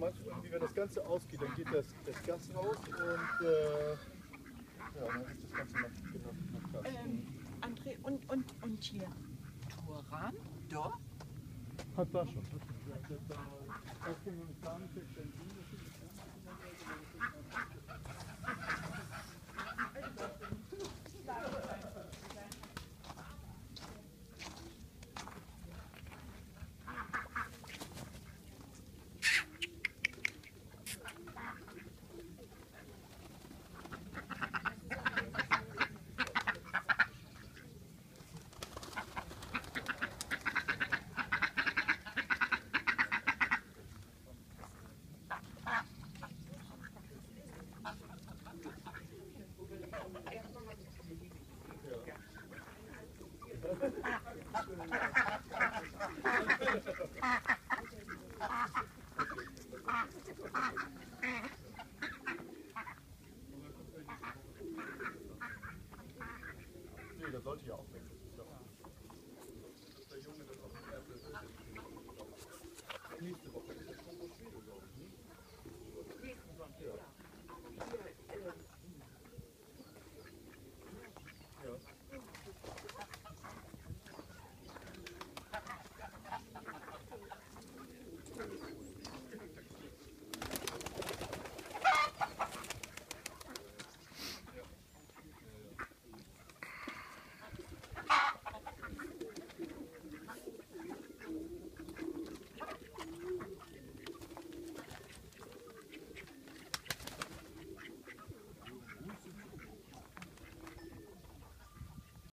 du, irgendwie, wenn das Ganze ausgeht, dann geht das, das Gas raus und äh, ja, dann ist das Ganze nach, nach, nach Gas. Ähm, André, und, und, und hier? Turan? Doch? Hat da schon. Hat schon. Da, da, können wir uns gar nicht Benzin, das 哈哈哈哈哈哈哈哈哈哈哈哈